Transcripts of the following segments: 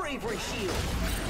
Bravery shield!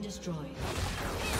Destroyed.